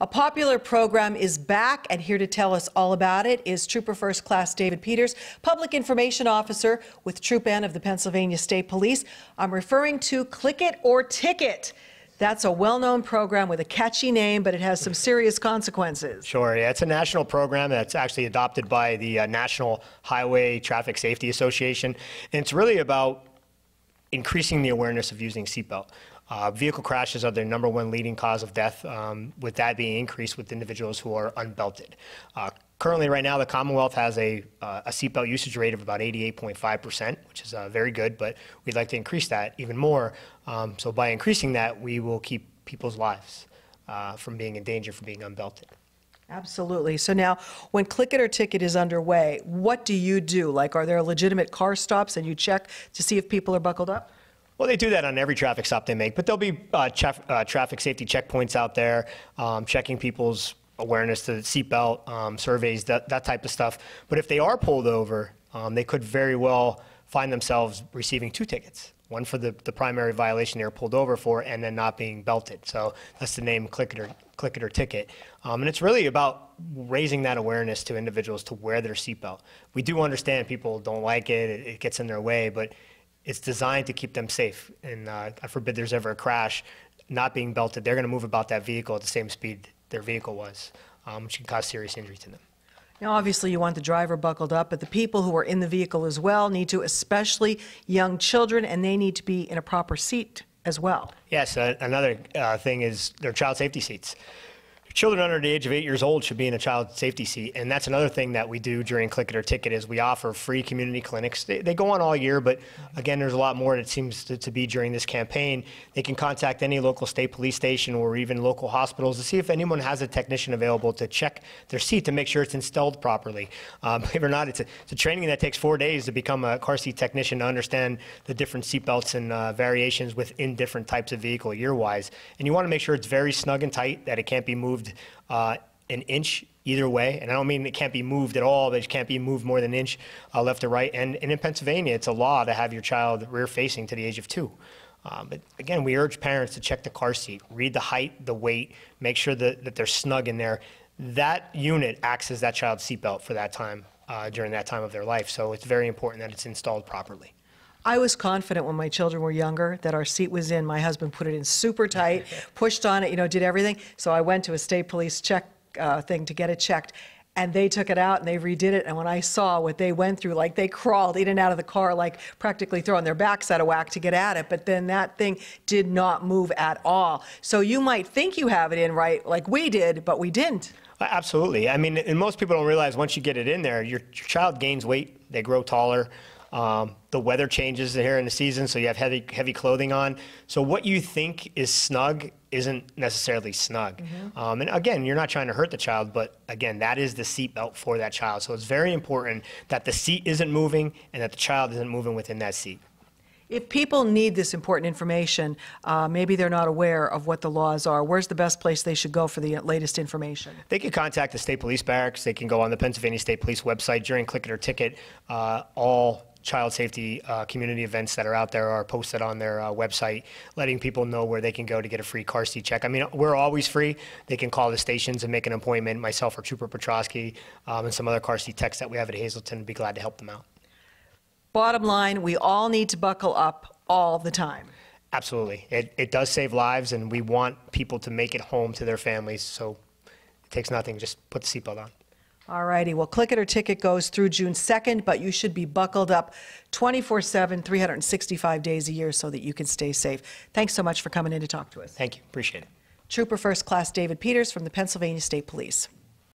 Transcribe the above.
A popular program is back, and here to tell us all about it is Trooper First Class David Peters, Public Information Officer with Troop N of the Pennsylvania State Police. I'm referring to Click It or Ticket. That's a well-known program with a catchy name, but it has some serious consequences. Sure, yeah, it's a national program that's actually adopted by the uh, National Highway Traffic Safety Association, and it's really about increasing the awareness of using seatbelt. Uh, vehicle crashes are the number one leading cause of death, um, with that being increased with individuals who are unbelted. Uh, currently, right now, the Commonwealth has a, uh, a seatbelt usage rate of about 88.5%, which is uh, very good, but we'd like to increase that even more. Um, so by increasing that, we will keep people's lives uh, from being in danger from being unbelted. Absolutely. So now, when Click It or Ticket is underway, what do you do? Like, are there legitimate car stops and you check to see if people are buckled up? Well, they do that on every traffic stop they make, but there'll be uh, uh, traffic safety checkpoints out there, um, checking people's awareness to seatbelt, um, surveys, that, that type of stuff. But if they are pulled over, um, they could very well find themselves receiving two tickets. One for the, the primary violation they were pulled over for, and then not being belted. So that's the name, click it or, click it or ticket. Um, and it's really about raising that awareness to individuals to wear their seatbelt. We do understand people don't like it, it, it gets in their way, but it's designed to keep them safe. And uh, I forbid there's ever a crash, not being belted, they're going to move about that vehicle at the same speed their vehicle was, um, which can cause serious injury to them. Now, obviously, you want the driver buckled up, but the people who are in the vehicle as well need to, especially young children, and they need to be in a proper seat as well. Yes, uh, another uh, thing is their child safety seats. Children under the age of eight years old should be in a child safety seat, and that's another thing that we do during Click It or Ticket is we offer free community clinics. They, they go on all year, but again, there's a lot more that seems to, to, be during this campaign. They can contact any local state police station or even local hospitals to see if anyone has a technician available to check their seat to make sure it's installed properly. Um, believe it or not, it's a, it's a, training that takes four days to become a car seat technician to understand the different seat belts and uh, variations within different types of vehicle year-wise. And you want to make sure it's very snug and tight, that it can't be moved moved uh, an inch either way. And I don't mean it can't be moved at all, but it can't be moved more than an inch uh, left or right. And, and, in Pennsylvania, it's a law to have your child rear facing to the age of two. Um, but again, we urge parents to check the car seat, read the height, the weight, make sure that, that they're snug in there. That unit acts as that child's seatbelt for that time uh, during that time of their life. So it's very important that it's installed properly. I was confident when my children were younger that our seat was in. My husband put it in super tight, pushed on it, you know, did everything. So I went to a state police check uh, thing to get it checked. And they took it out and they redid it. And when I saw what they went through, like they crawled in and out of the car, like practically throwing their backs out of whack to get at it. But then that thing did not move at all. So you might think you have it in right, like we did, but we didn't. Absolutely. I mean, and most people don't realize once you get it in there, your, your child gains weight, they grow taller. Um, the weather changes here in the season, so you have heavy, heavy clothing on. So what you think is snug isn't necessarily snug. Mm-hmm. Um, and again, you're not trying to hurt the child, but again, that is the seat belt for that child. So it's very important that the seat isn't moving and that the child isn't moving within that seat. If people need this important information, uh, maybe they're not aware of what the laws are. Where's the best place they should go for the latest information? They can contact the State Police Barracks. They can go on the Pennsylvania State Police website during Click It or Ticket. Uh, all child safety uh, community events that are out there are posted on their uh, website, letting people know where they can go to get a free car seat check. I mean, we're always free. They can call the stations and make an appointment. Myself or Trooper Petrosky um, and some other car seat techs that we have at Hazleton would be glad to help them out. Bottom line, we all need to buckle up all the time. Absolutely. It, it does save lives, and we want people to make it home to their families. So it takes nothing. Just put the seatbelt on. All righty. Well, Click It or Ticket goes through June 2nd, but you should be buckled up 24 7, 365 days a year so that you can stay safe. Thanks so much for coming in to talk to us. Thank you. Appreciate it. Trooper First Class David Peters from the Pennsylvania State Police.